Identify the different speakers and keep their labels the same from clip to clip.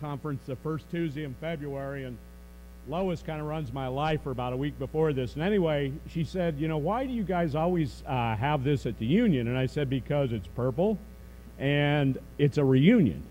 Speaker 1: Conference the first Tuesday in February, and Lois kind of runs my life for about a week before this. And anyway, she said, You know, why do you guys always uh, have this at the Union? And I said, Because it's purple and it's a reunion.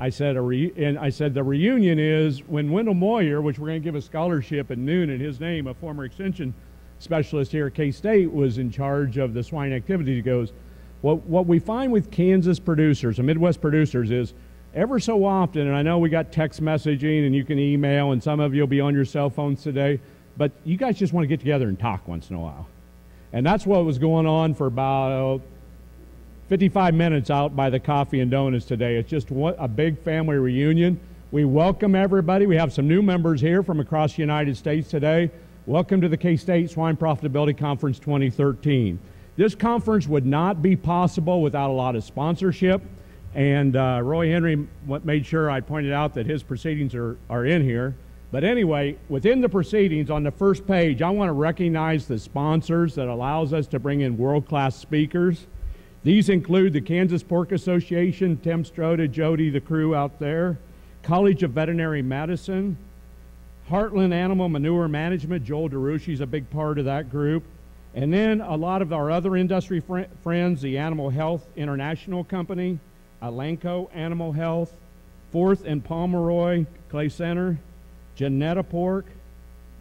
Speaker 1: I said, a re- and I said the reunion is when Wendell Moyer, which we're going to give a scholarship at noon in his name, a former extension specialist here at K State, was in charge of the swine activity. He goes, what, what we find with Kansas producers and Midwest producers is ever so often, and I know we got text messaging and you can email, and some of you will be on your cell phones today, but you guys just want to get together and talk once in a while. And that's what was going on for about 55 minutes out by the coffee and donuts today. It's just a big family reunion. We welcome everybody. We have some new members here from across the United States today. Welcome to the K State Swine Profitability Conference 2013. This conference would not be possible without a lot of sponsorship. And uh, Roy Henry made sure I pointed out that his proceedings are, are in here. But anyway, within the proceedings on the first page, I want to recognize the sponsors that allows us to bring in world-class speakers. These include the Kansas Pork Association, Tim Stroda, Jody, the crew out there, College of Veterinary Medicine, Heartland Animal Manure Management, Joel DeRouchey's a big part of that group, and then a lot of our other industry fr friends, the Animal Health International Company, Elanco Animal Health, Fourth and Pomeroy Clay Center, Janetta Pork,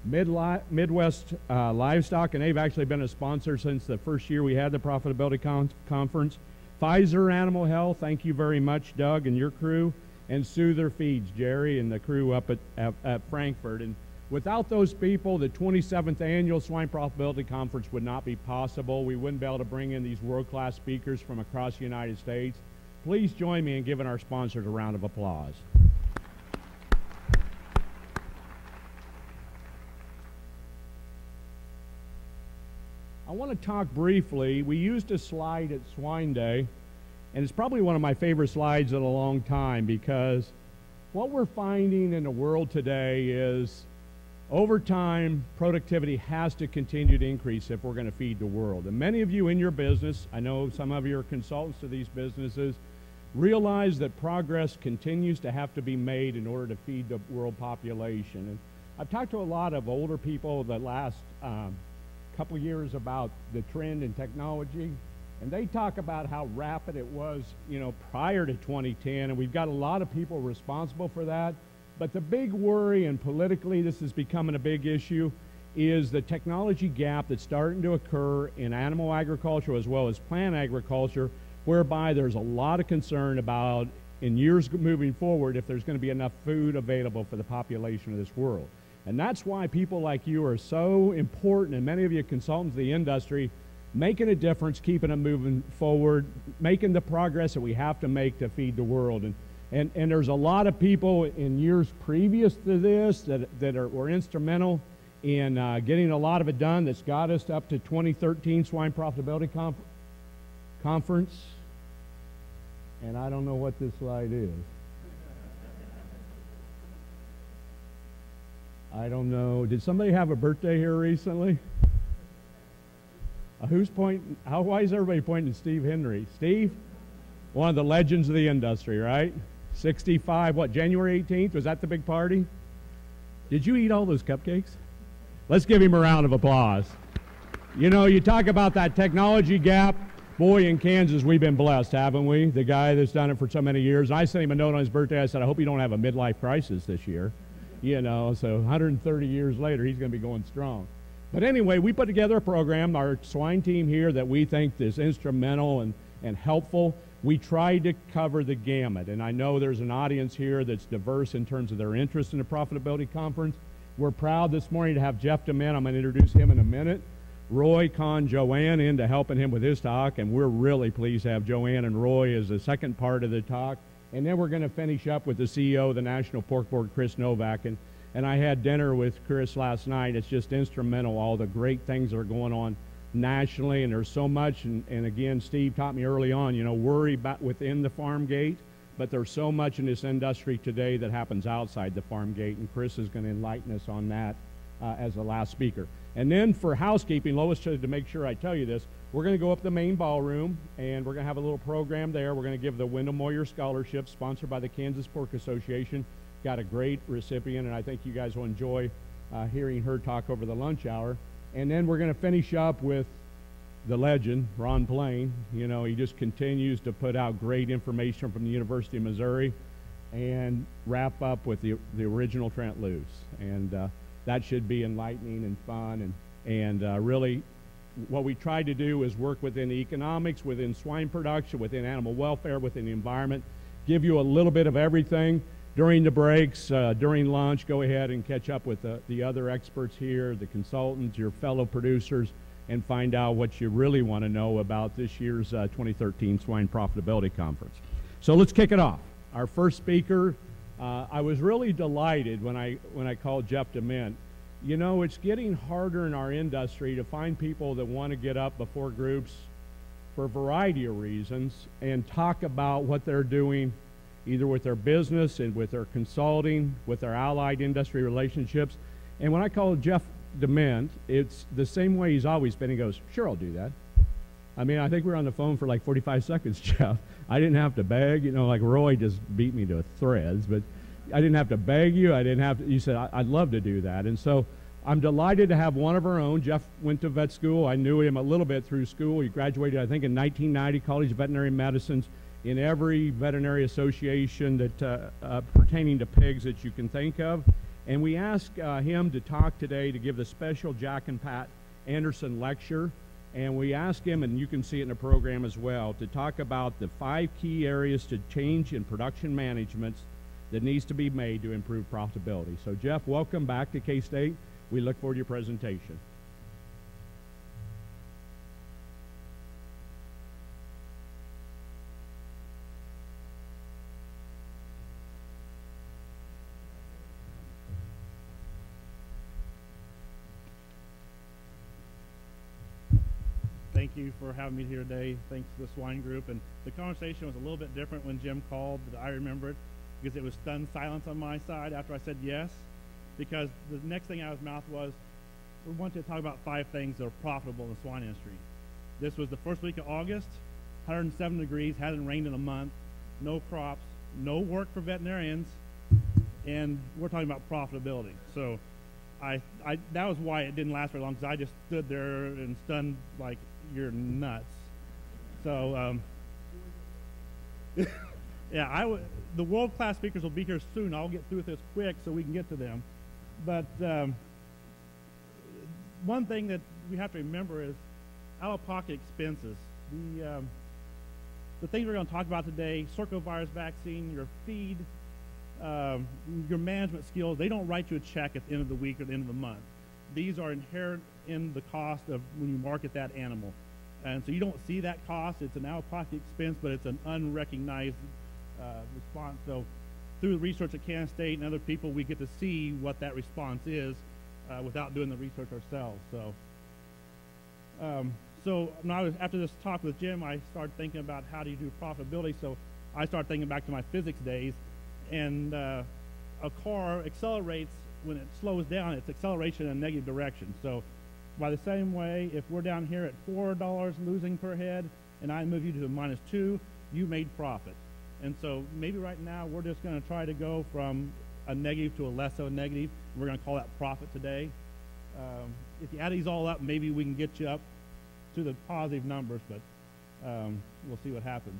Speaker 1: Midwest uh, Livestock, and they've actually been a sponsor since the first year we had the Profitability con Conference. Pfizer Animal Health, thank you very much, Doug, and your crew. And Soother Feeds, Jerry, and the crew up at, at, at Frankfort. And Without those people, the 27th annual Swine Profitability Conference would not be possible. We wouldn't be able to bring in these world-class speakers from across the United States. Please join me in giving our sponsors a round of applause. I want to talk briefly. We used a slide at Swine Day, and it's probably one of my favorite slides in a long time because what we're finding in the world today is over time, productivity has to continue to increase if we're going to feed the world. And many of you in your business, I know some of you are consultants to these businesses, realize that progress continues to have to be made in order to feed the world population. And I've talked to a lot of older people the last um, couple years about the trend in technology, and they talk about how rapid it was, you know, prior to 2010, and we've got a lot of people responsible for that. But the big worry, and politically this is becoming a big issue, is the technology gap that's starting to occur in animal agriculture as well as plant agriculture, whereby there's a lot of concern about in years moving forward if there's going to be enough food available for the population of this world. And that's why people like you are so important, and many of you consultants of the industry, making a difference, keeping it moving forward, making the progress that we have to make to feed the world. And and, and there's a lot of people in years previous to this that, that are, were instrumental in uh, getting a lot of it done that's got us up to 2013 Swine Profitability Conf Conference. And I don't know what this slide is. I don't know. Did somebody have a birthday here recently? Uh, who's pointing? How why is everybody pointing to Steve Henry? Steve, one of the legends of the industry, right? 65, what, January 18th? Was that the big party? Did you eat all those cupcakes? Let's give him a round of applause. You know, you talk about that technology gap. Boy, in Kansas, we've been blessed, haven't we? The guy that's done it for so many years. I sent him a note on his birthday. I said, I hope you don't have a midlife crisis this year. You know, so 130 years later, he's going to be going strong. But anyway, we put together a program, our swine team here, that we think is instrumental and, and helpful we tried to cover the gamut. And I know there's an audience here that's diverse in terms of their interest in the Profitability Conference. We're proud this morning to have Jeff Demint. I'm going to introduce him in a minute. Roy, Con, Joanne into helping him with his talk, and we're really pleased to have Joanne and Roy as the second part of the talk. And then we're going to finish up with the CEO of the National Pork Board, Chris Novak. And, and I had dinner with Chris last night. It's just instrumental, all the great things that are going on nationally, and there's so much. And, and again, Steve taught me early on, you know, worry about within the farm gate, but there's so much in this industry today that happens outside the farm gate, and Chris is going to enlighten us on that uh, as the last speaker. And then for housekeeping, Lois said to make sure I tell you this, we're going to go up the main ballroom and we're going to have a little program there. We're going to give the Wendell Moyer Scholarship, sponsored by the Kansas Pork Association. Got a great recipient, and I think you guys will enjoy uh, hearing her talk over the lunch hour. And then we're going to finish up with the legend, Ron Plain. You know, he just continues to put out great information from the University of Missouri and wrap up with the, the original Trent Loos. And uh, that should be enlightening and fun. And, and uh, really, what we try to do is work within economics, within swine production, within animal welfare, within the environment, give you a little bit of everything. During the breaks, uh, during lunch, go ahead and catch up with the, the other experts here, the consultants, your fellow producers, and find out what you really want to know about this year's uh, 2013 Swine Profitability Conference. So let's kick it off. Our first speaker, uh, I was really delighted when I, when I called Jeff Demint. You know, it's getting harder in our industry to find people that want to get up before groups for a variety of reasons and talk about what they're doing either with their business and with their consulting, with their allied industry relationships. And when I called Jeff Demint, it's the same way he's always been. He goes, Sure, I'll do that. I mean, I think we were on the phone for like 45 seconds, Jeff. I didn't have to beg, you know, like Roy just beat me to threads, but I didn't have to beg you. I didn't have to, you said, I'd love to do that. And so I'm delighted to have one of our own. Jeff went to vet school. I knew him a little bit through school. He graduated, I think, in 1990, College of Veterinary Medicine's in every veterinary association that uh, uh, pertaining to pigs that you can think of. And we asked uh, him to talk today to give the special Jack and Pat Anderson lecture. And we asked him, and you can see it in the program as well, to talk about the five key areas to change in production management that needs to be made to improve profitability. So, Jeff, welcome back to K State. We look forward to your presentation.
Speaker 2: You for having me here today. Thanks to the swine group. And the conversation was a little bit different when Jim called, but I remember it because it was stunned silence on my side after I said yes. Because the next thing out of his mouth was, we want to talk about five things that are profitable in the swine industry. This was the first week of August, 107 degrees, hadn't rained in a month, no crops, no work for veterinarians, and we're talking about profitability. So I, I that was why it didn't last very long because I just stood there and stunned like you're nuts. So, um, yeah, I w- the world class speakers will be here soon. I'll get through with this quick so we can get to them. But um, one thing that we have to remember is out of pocket expenses. The, um, the things we're going to talk about today circovirus vaccine, your feed, um, your management skills, they don't write you a check at the end of the week or the end of the month. These are inherent in the cost of when you market that animal. And so you don't see that cost. It's an out-of-pocket expense, but it's an unrecognized uh, response. So through the research at Kansas State and other people, we get to see what that response is uh, without doing the research ourselves. So, um, so now after this talk with Jim, I started thinking about how do you do profitability. So I started thinking back to my physics days, and uh, a car accelerates when it slows down, it's acceleration in a negative direction. So by the same way, if we're down here at $4 losing per head and I move you to minus 2, you made profit. And so maybe right now we're just going to try to go from a negative to a less of a negative. We're going to call that profit today. Um, if you add these all up, maybe we can get you up to the positive numbers, but um, we'll see what happens.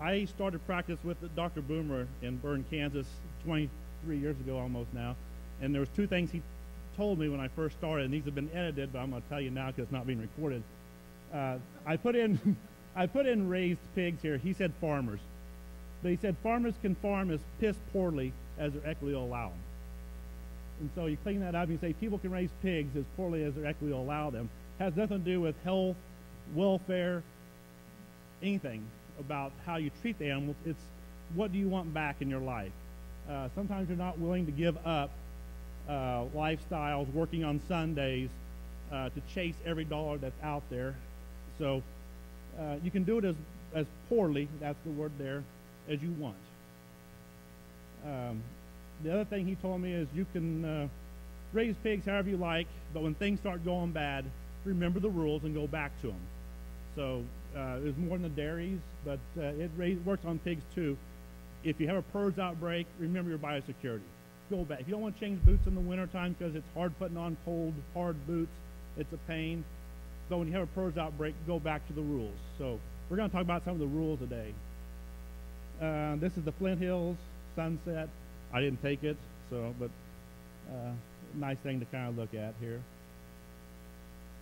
Speaker 2: I started practice with Dr. Boomer in Bern, Kansas 23 years ago almost now. And there was two things he told me when I first started, and these have been edited, but I'm going to tell you now because it's not being recorded. Uh, I put in I put in raised pigs here. He said farmers. But he said farmers can farm as piss poorly as their equity will allow them. And so you clean that up and you say people can raise pigs as poorly as their equity will allow them. Has nothing to do with health, welfare, anything about how you treat the animals. It's what do you want back in your life. Uh, sometimes you're not willing to give up uh, lifestyles, working on Sundays uh, to chase every dollar that's out there. So uh, you can do it as, as poorly, that's the word there, as you want. Um, the other thing he told me is you can uh, raise pigs however you like, but when things start going bad, remember the rules and go back to them. So uh, there's more than the dairies, but uh, it works on pigs too. If you have a PRRS outbreak, remember your biosecurity. Go back. If you don't want to change boots in the wintertime because it's hard putting on cold, hard boots, it's a pain. But when you have a PRRS outbreak, go back to the rules. So we're going to talk about some of the rules today. Uh, this is the Flint Hills sunset. I didn't take it, so but uh, nice thing to kind of look at here.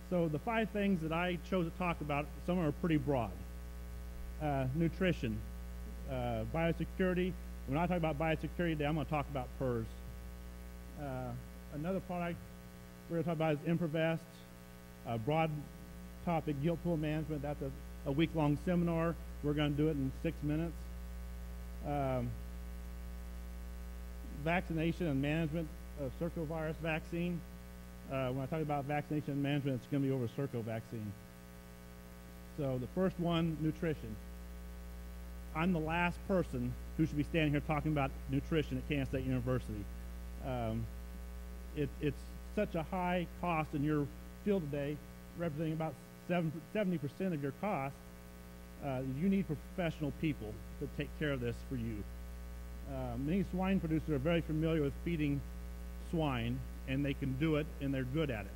Speaker 2: So the five things that I chose to talk about, some of them are pretty broad. Uh, nutrition, uh, biosecurity. When I talk about biosecurity today, I'm going to talk about PRRS. Uh, another product we're going to talk about is Improvest, a broad topic, gilt pool management. That's a, a week-long seminar. We're going to do it in six minutes. Um, vaccination and management of circovirus vaccine. Uh, when I talk about vaccination and management, it's going to be over circo vaccine. So the first one, nutrition. I'm the last person who should be standing here talking about nutrition at Kansas State University. Um, it, it's such a high cost in your field today, representing about 70% of your cost. Uh, you need professional people to take care of this for you. Uh, many swine producers are very familiar with feeding swine, and they can do it, and they're good at it.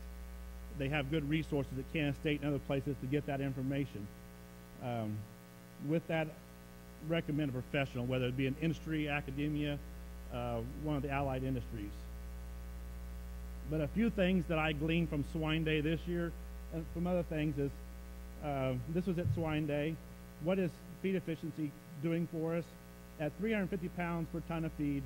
Speaker 2: They have good resources at Kansas State and other places to get that information. Um, with that, recommend a professional, whether it be an industry, academia, uh, one of the allied industries. But a few things that I gleaned from Swine Day this year, and from other things, is uh, this was at Swine Day. What is feed efficiency doing for us? At 350 pounds per ton of feed,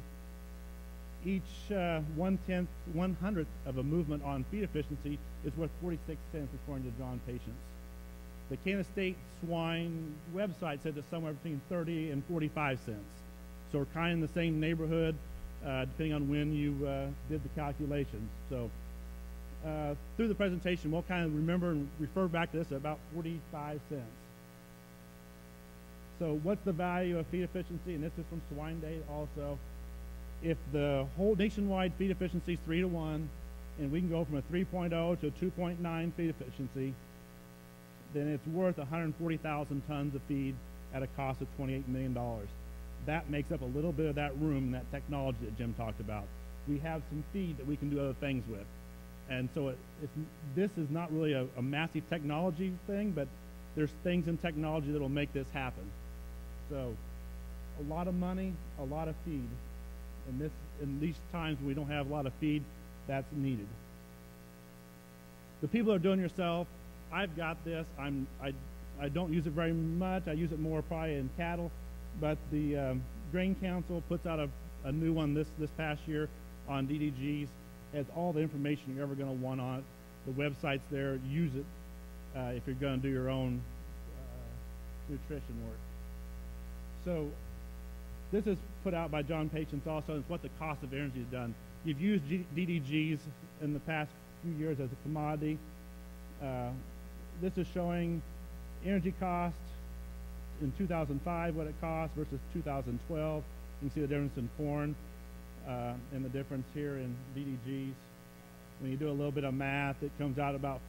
Speaker 2: each uh, one tenth, one hundredth of a movement on feed efficiency is worth 46 cents according to John Patience. The Kansas State swine website said that somewhere between 30 and 45 cents. So we're kind of in the same neighborhood, uh, depending on when you uh, did the calculations. So uh, through the presentation, we'll kind of remember and refer back to this at about 45 cents. So what's the value of feed efficiency? And this is from Swine Day also if the whole nationwide feed efficiency is 3 to 1, and we can go from a 3.0 to a 2.9 feed efficiency, then it's worth 140,000 tons of feed at a cost of $28 million. That makes up a little bit of that room, and that technology that Jim talked about. We have some feed that we can do other things with. And so it, this is not really a, a massive technology thing, but there's things in technology that will make this happen. So a lot of money, a lot of feed in this in these times we don't have a lot of feed, that's needed. The people are doing yourself. I've got this. I'm I I don't use it very much. I use it more probably in cattle, but the um, Grain Council puts out a, a new one this this past year on DDGs. Has all the information you're ever going to want on it. The website's there. Use it uh, if you're going to do your own uh, nutrition work. So this is put out by John Patience also. It's what the cost of energy has done. You've used G DDGs in the past few years as a commodity. Uh, this is showing energy cost in 2005, what it cost versus 2012. You can see the difference in corn uh, and the difference here in DDGs. When you do a little bit of math, it comes out about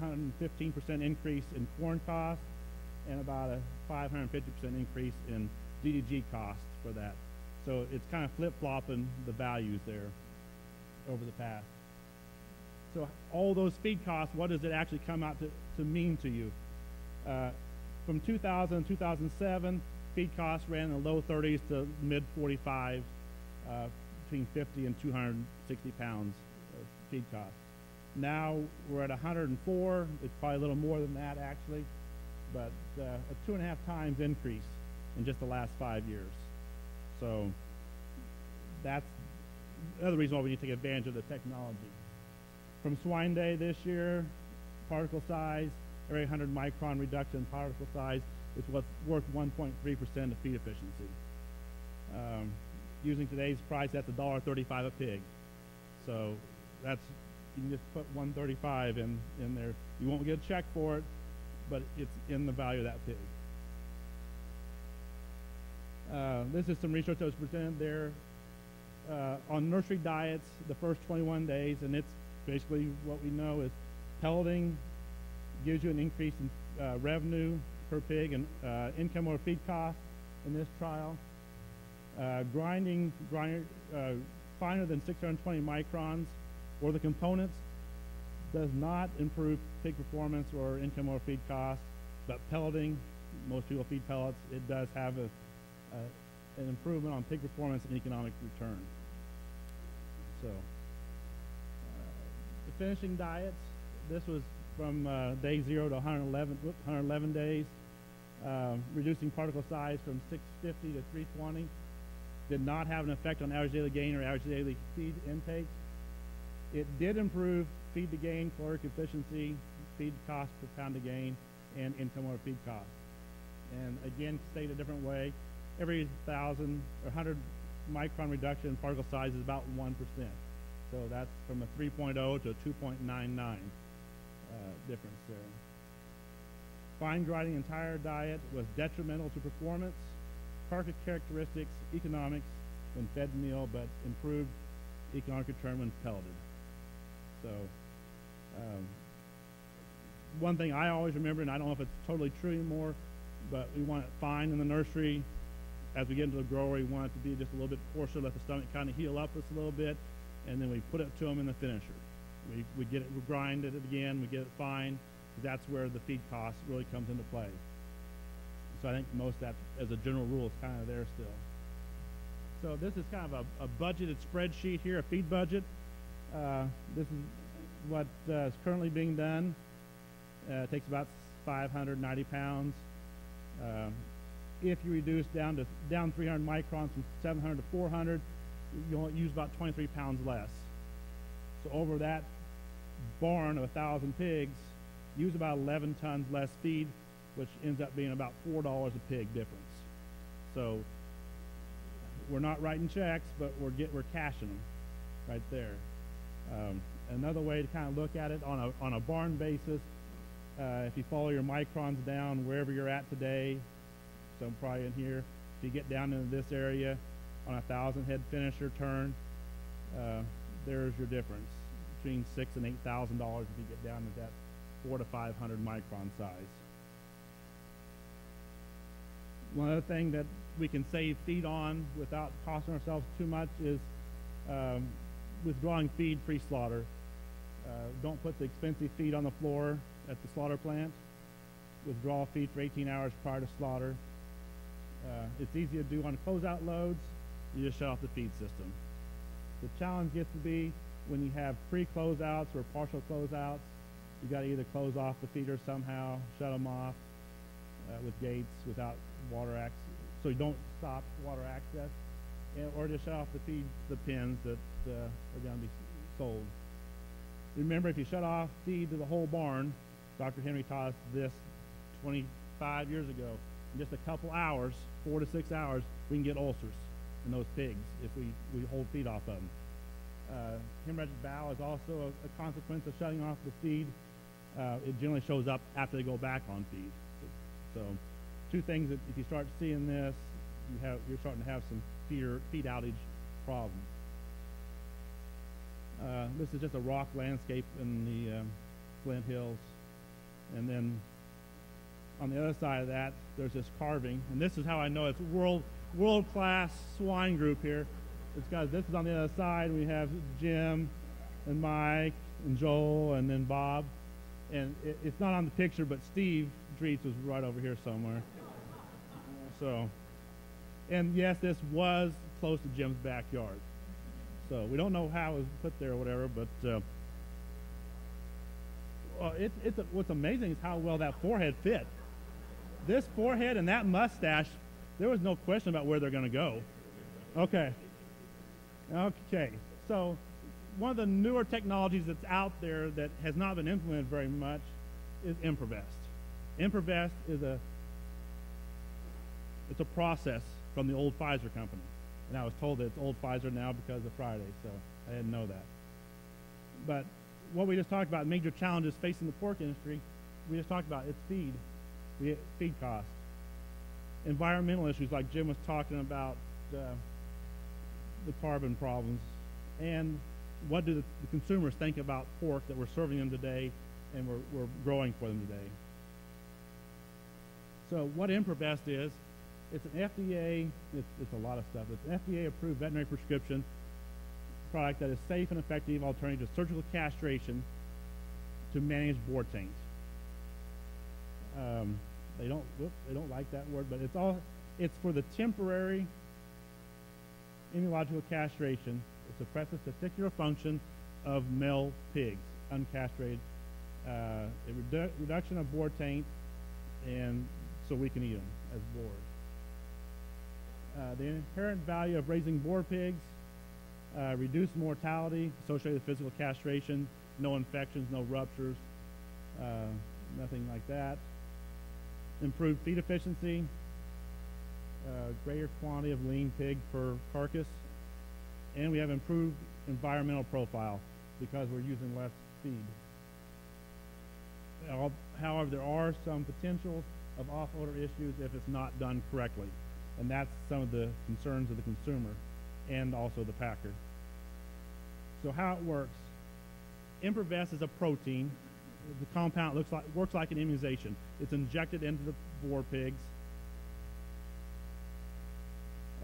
Speaker 2: 415% increase in corn cost and about a 550% increase in DDG cost for that. So it's kind of flip-flopping the values there over the past. So all those feed costs, what does it actually come out to, to mean to you? Uh, from 2000 to 2007, feed costs ran in the low 30s to mid 45, uh, between 50 and 260 pounds of feed costs. Now we're at 104. It's probably a little more than that actually, but uh, a two and a half times increase in just the last five years. So that's another reason why we need to take advantage of the technology. From Swine Day this year, particle size, every 100 micron reduction in particle size is what's worth 1.3% of feed efficiency. Um, using today's price, that's $1.35 a pig. So that's you can just put 135 in in there. You won't get a check for it, but it's in the value of that pig. Uh, this is some research that was presented there uh, on nursery diets the first 21 days, and it's basically what we know is pelleting gives you an increase in uh, revenue per pig and uh, income or feed cost in this trial. Uh, grinding grinder, uh, finer than 620 microns or the components does not improve pig performance or income or feed cost, but pelleting, most people feed pellets, it does have a, an improvement on pig performance and economic return. So, uh, the finishing diets, this was from uh, day zero to 111, 111 days, uh, reducing particle size from 650 to 320. Did not have an effect on average daily gain or average daily feed intake. It did improve feed to gain, caloric efficiency, feed cost per pound to gain, and income or feed cost. And again, stated a different way, every thousand or hundred micron reduction in particle size is about one percent. So that's from a 3.0 to a 2.99 uh, difference there. Fine grinding entire diet was detrimental to performance, carcass characteristics, economics when fed meal, but improved economic return when pelleted. So um, one thing I always remember, and I don't know if it's totally true anymore, but we want it fine in the nursery. As we get into the grower, we want it to be just a little bit coarser, let the stomach kind of heal up just a little bit, and then we put it to them in the finisher. We, we get it, we grind it again, we get it fine. That's where the feed cost really comes into play. So I think most that, as a general rule, is kind of there still. So this is kind of a, a budgeted spreadsheet here, a feed budget. Uh, this is what uh, is currently being done. Uh, it takes about 590 pounds. Uh, if you reduce down to down 300 microns from 700 to 400, you'll use about 23 pounds less. So over that barn of 1,000 pigs, use about 11 tons less feed, which ends up being about $4 a pig difference. So we're not writing checks, but we're get we're cashing them right there. Um, another way to kind of look at it on a on a barn basis, uh, if you follow your microns down wherever you're at today, so I'm probably in here. If you get down into this area on a thousand head finisher turn, uh, there's your difference between six and eight thousand dollars if you get down to that four to five hundred micron size. One other thing that we can save feed on without costing ourselves too much is um, withdrawing feed pre-slaughter. Uh, don't put the expensive feed on the floor at the slaughter plant. Withdraw feed for 18 hours prior to slaughter. Uh, it's easy to do on closeout loads. You just shut off the feed system. The challenge gets to be when you have pre-closeouts or partial closeouts, you got to either close off the feeders somehow, shut them off uh, with gates without water access, so you don't stop water access, and, or just shut off the feed the pens that uh, are going to be sold. Remember, if you shut off feed to the whole barn, Dr. Henry taught us this 25 years ago. In just a couple hours, four to six hours, we can get ulcers in those pigs if we, we hold feed off of them. Uh, hemorrhagic bowel is also a, a, consequence of shutting off the feed. Uh, it generally shows up after they go back on feed. So, two things that if you start seeing this, you have you're starting to have some feeder, feed outage problems. Uh, this is just a rock landscape in the um, Flint Hills. And then on the other side of that, there's this carving. And this is how I know it's world world class swine group here. It's got this is on the other side. We have Jim and Mike and Joel and then Bob. And it, it's not on the picture, but Steve Dritz was right over here somewhere. So, and yes, this was close to Jim's backyard. So we don't know how it was put there or whatever, but uh, it's a, what's amazing is how well that forehead fit. This forehead and that mustache, there was no question about where they're going to go. Okay. Okay. So one of the newer technologies that's out there that has not been implemented very much is Improvest. Improvest is a it's a process from the old Pfizer company. And I was told that it's old Pfizer now because of Friday, so I didn't know that. But what we just talked about, major challenges facing the pork industry, we just talked about, it's feed, feed costs. Environmental issues like Jim was talking about, uh, the carbon problems, and what do the, the consumers think about pork that we're serving them today and we're, we're growing for them today. So what Improvest is, it's an FDA, it's, it's a lot of stuff. It's an FDA-approved veterinary prescription product that is safe and effective alternative to surgical castration to manage boar taint. Um, they don't, they don't like that word, but it's all, it's for the temporary immunological castration. It suppresses testicular function of male pigs, uncastrated. Uh, redu- reduction of boar taint, and so we can eat them as boars. Uh, the inherent value of raising boar pigs, uh, reduced mortality associated with physical castration, no infections, no ruptures, uh, nothing like that. Improved feed efficiency, uh, greater quantity of lean pig per carcass, and we have improved environmental profile because we're using less feed. However, there are some potentials of off-odor issues if it's not done correctly, and that's some of the concerns of the consumer and also the packer. So how it works, Improvest is a protein. The compound looks like works like an immunization. It's injected into the boar pigs.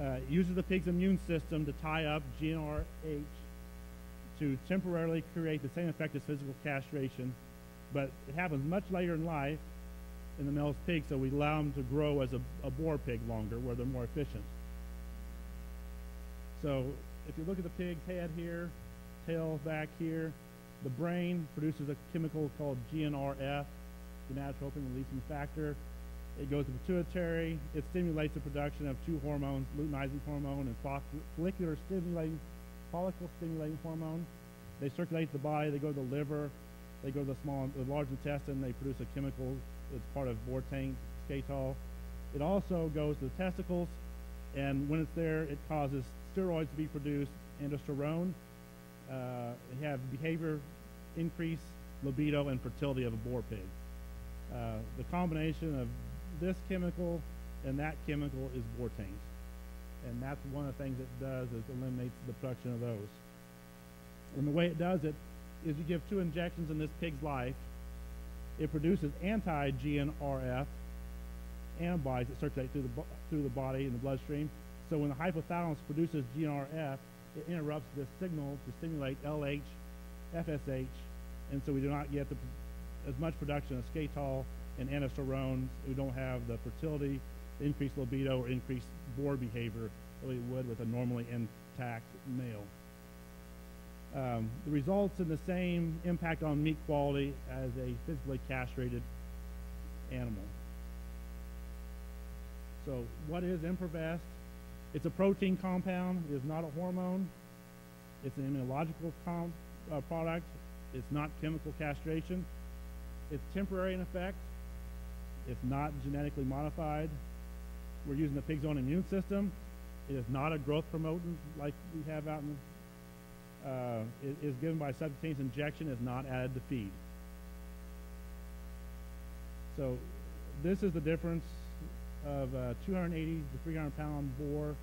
Speaker 2: Uh, uses the pig's immune system to tie up GnRH to temporarily create the same effect as physical castration, but it happens much later in life in the male's pig, so we allow them to grow as a, a boar pig longer, where they're more efficient. So if you look at the pig's head here, tail back here, the brain produces a chemical called GnRF, gonadotropin releasing factor. It goes to the pituitary. It stimulates the production of two hormones, luteinizing hormone and follicular stimulating, follicle stimulating hormone. They circulate the body. They go to the liver. They go to the small, the large intestine. They produce a chemical that's part of vortank, skatole. It also goes to the testicles, and when it's there, it causes steroids to be produced, androstenone. Uh, have behavior increase, libido, and fertility of a boar pig. Uh, the combination of this chemical and that chemical is boar taint. And that's one of the things it does is eliminates the production of those. And the way it does it is you give two injections in this pig's life. It produces anti-GNRF antibodies that circulate through the, through the body and the bloodstream. So when the hypothalamus produces GNRF, it interrupts this signal to stimulate LH, FSH, and so we do not get the, as much production of skatole and androstenone. We don't have the fertility, increased libido, or increased boar behavior that we would with a normally intact male. Um, the results in the same impact on meat quality as a physically castrated animal. So what is Improvest? It's a protein compound. It is not a hormone. It's an immunological uh, product. It's not chemical castration. It's temporary in effect. It's not genetically modified. We're using the pig's own immune system. It is not a growth promotant like we have out in the, uh, it is given by subcutaneous injection, is not added to feed. So this is the difference of a 280 to 300 pound boar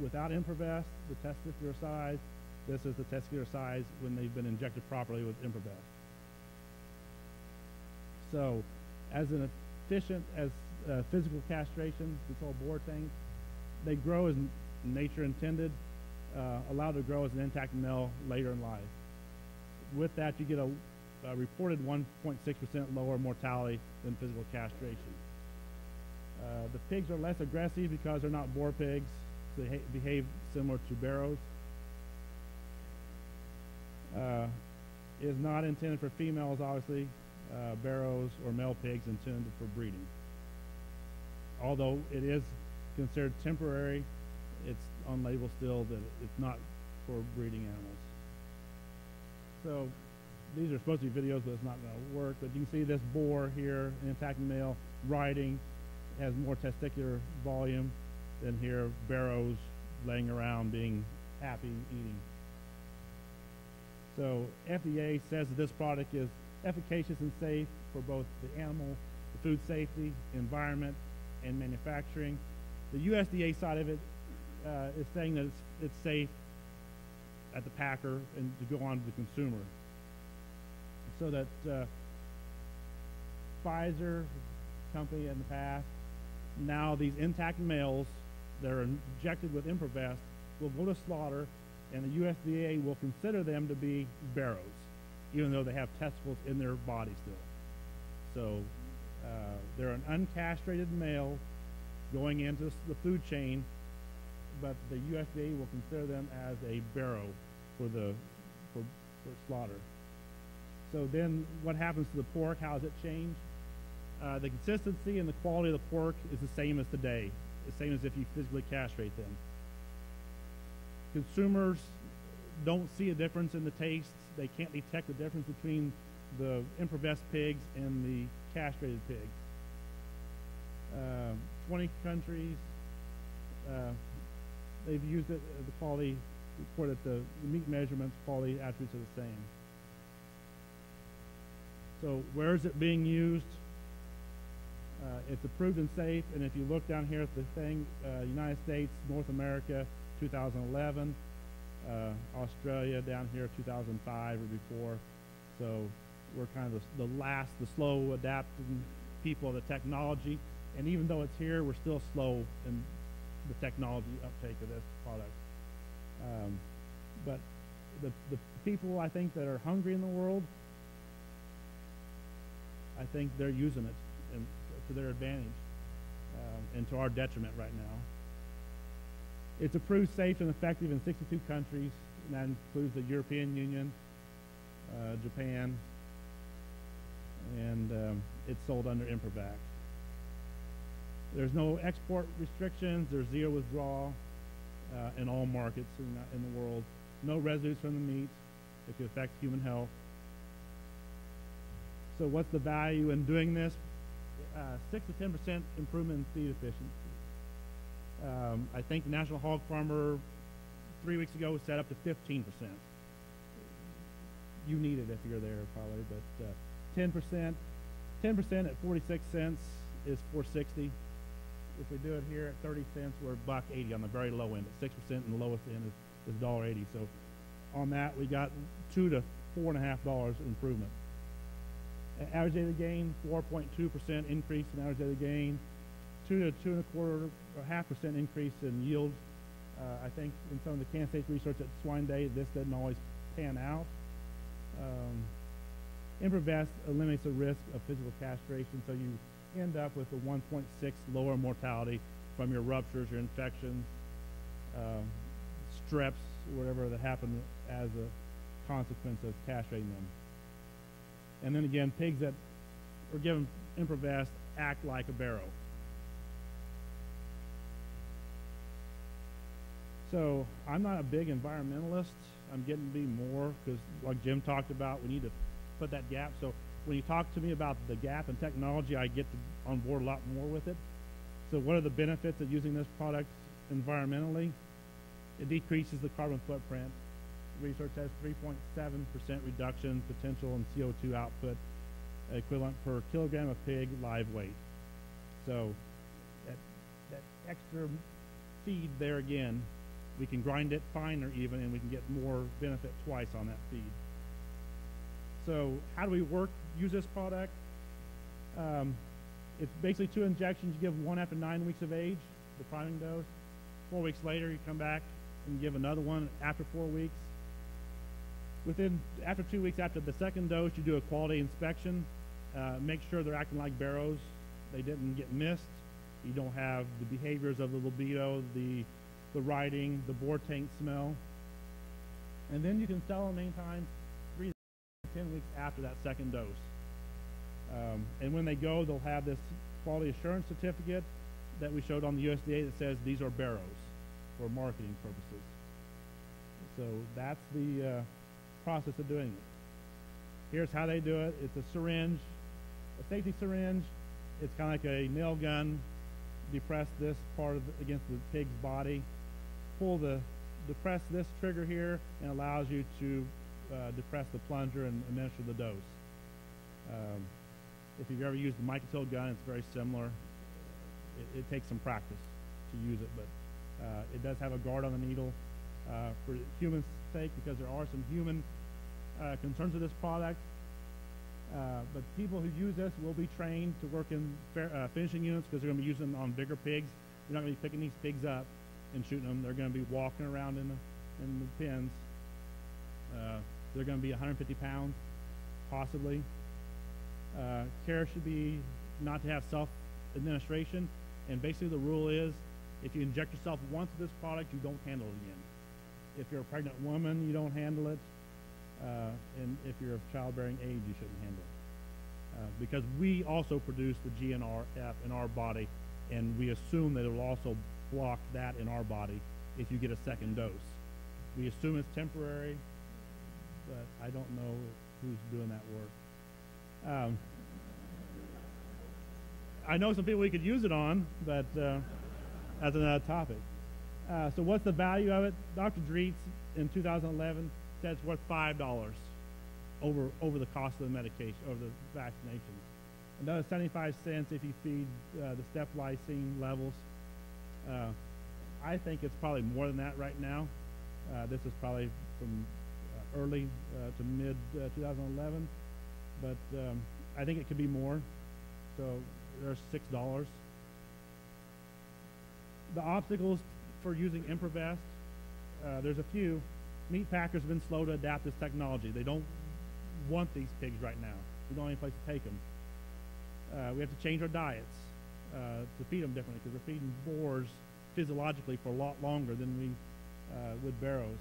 Speaker 2: without Improvest, the testicular size. This is the testicular size when they've been injected properly with Improvest. So, as an efficient as uh, physical castration, control boar thing, they grow as nature intended, uh, allowed to grow as an intact male later in life. With that, you get a, a reported 1.6% lower mortality than physical castration. Uh, the pigs are less aggressive because they're not boar pigs. They ha- behave similar to barrows. Uh, is not intended for females, obviously. Uh, barrows or male pigs intended for breeding. Although it is considered temporary, it's on label still that it's not for breeding animals. So these are supposed to be videos, but it's not going to work. But you can see this boar here, an intact male, riding, has more testicular volume than here, barrows laying around being happy eating. So FDA says that this product is efficacious and safe for both the animal, the food safety, environment, and manufacturing. The USDA side of it uh, is saying that it's, it's safe at the packer and to go on to the consumer. So that uh, Pfizer company in the past, now these intact males that are injected with Improvest will go to slaughter, and the USDA will consider them to be barrows, even though they have testicles in their body still. So uh, they're an uncastrated male going into the food chain, but the USDA will consider them as a barrow for the for, for slaughter. So then, what happens to the pork? How does it change? Uh, the consistency and the quality of the pork is the same as today, the same as if you physically castrate them. Consumers don't see a difference in the taste. They can't detect the difference between the Improvest pigs and the castrated pigs. Uh, 20 countries, uh, they've used it, uh, the quality, report that the, the meat measurements, quality attributes are the same. So where is it being used? Uh, it's approved and safe, and if you look down here at the thing, uh, United States, North America, 2011, uh, Australia down here, 2005 or before. So we're kind of the, the last, the slow adapting people of the technology, and even though it's here, we're still slow in the technology uptake of this product. Um, but the, the people I think that are hungry in the world, I think they're using it to their advantage um, and to our detriment right now. It's approved safe and effective in 62 countries, and that includes the European Union, uh, Japan, and um, it's sold under Improvac. There's no export restrictions. There's zero withdrawal uh, in all markets in, the- in the world. No residues from the meat that could affect human health. So what's the value in doing this? Uh, six to ten percent improvement in feed efficiency. Um, I think the National Hog Farmer three weeks ago was set up to fifteen percent. You need it if you're there probably, but uh, ten percent, ten percent at forty-six cents is four sixty. If we do it here at thirty cents, we're buck eighty on the very low end. At six percent and the lowest end is, is dollar eighty. So on that, we got two to four and a half dollars improvement. Average daily gain, four point two percent increase in average daily gain, two to two and a quarter or half percent increase in yield. Uh, I think in some of the Kansas State research at Swine Day, this didn't always pan out. Um, eliminates the risk of physical castration, so you end up with a 1.6 lower mortality from your ruptures, your infections, um, streps, whatever that happen as a consequence of castrating them. And then again, pigs that are given Improvest act like a barrow. So I'm not a big environmentalist. I'm getting to be more because, like Jim talked about, we need to put that gap. So when you talk to me about the gap in technology, I get on board a lot more with it. So what are the benefits of using this product environmentally? It decreases the carbon footprint. Research has 3.7% reduction potential in CO2 output equivalent per kilogram of pig live weight. So that, that extra feed there again, we can grind it finer even and we can get more benefit twice on that feed. So how do we work, use this product? Um, it's basically two injections. You give one after nine weeks of age, the priming dose. Four weeks later, you come back and give another one after four weeks. Within, after two weeks after the second dose, you do a quality inspection. Uh, make sure they're acting like barrows. They didn't get missed. You don't have the behaviors of the libido, the, the riding, the boar taint smell. And then you can sell them anytime, three to ten weeks after that second dose. Um, and when they go, they'll have this quality assurance certificate that we showed on the USDA that says these are barrows for marketing purposes. So that's the uh, process of doing it. Here's how they do it. It's a syringe, a safety syringe. It's kind of like a nail gun. Depress this part the, against the pig's body. Pull the, depress this trigger here, and allows you to uh, depress the plunger and administer the dose. Um, if you've ever used the Micotil gun, it's very similar. It, it takes some practice to use it, but uh, it does have a guard on the needle. uh, for human sake because there are some human uh, concerns with this product. Uh, but people who use this will be trained to work in uh, finishing units because they're going to be using them on bigger pigs. You're not going to be picking these pigs up and shooting them. They're going to be walking around in the, in the pens. Uh, they're going to be 150 pounds, possibly. Uh, care should be not to have self-administration, and basically the rule is if you inject yourself once with this product, you don't handle it again. If you're a pregnant woman, you don't handle it, uh, and if you're of childbearing age, you shouldn't handle it. Uh, because we also produce the GNRF in our body, and we assume that it will also block that in our body if you get a second dose. We assume it's temporary, but I don't know who's doing that work. Um, I know some people we could use it on, but uh, that's another topic. Uh, so what's the value of it? Dr. Dritz in 2011 said it's worth five dollars over over the cost of the medication over the vaccination. Another 75 cents if you feed uh, the step lysine levels. Uh, I think it's probably more than that right now. Uh, this is probably from uh, early uh, to mid uh, 2011, but um, I think it could be more. So there's six dollars. The obstacles for using Improvest, uh, there's a few. Meat packers have been slow to adapt this technology. They don't want these pigs right now. We don't have any place to take them. We have to change our diets uh, to feed them differently because we're feeding boars physiologically for a lot longer than we uh, would barrows.